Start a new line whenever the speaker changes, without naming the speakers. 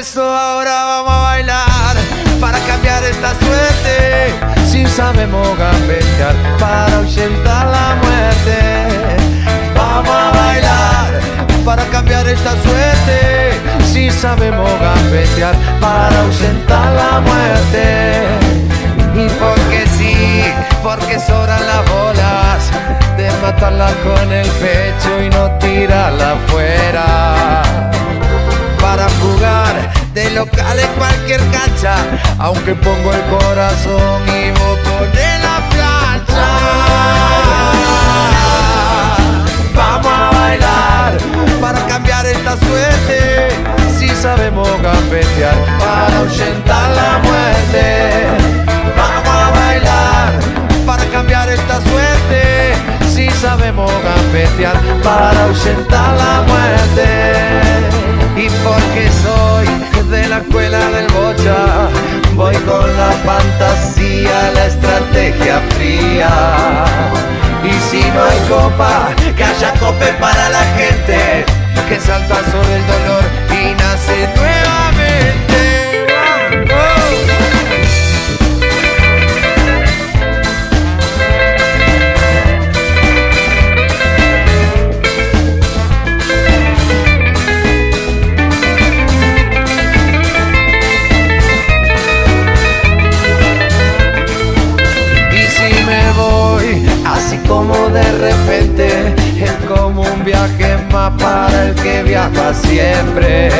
eso ahora vamos a bailar para cambiar esta suerte. Si sabemos gambetear para ahuyentar la muerte. Vamos a bailar para cambiar esta suerte. Si sabemos gambetear para ahuyentar la muerte. Y porque sí, porque sobran las bolas de matarla con el pecho y no tirarla afuera. De local en cualquier cancha, aunque pongo el corazón y voto de la plancha. Vamos a bailar para cambiar esta suerte. Si sabemos gambetear para ahuyentar la muerte. Vamos a bailar para cambiar esta suerte. Si sabemos gambetear para ahuyentar la copa, que haya cope para la gente. Que salta sobre el dolor como de repente es como un viaje más para el que viaja siempre.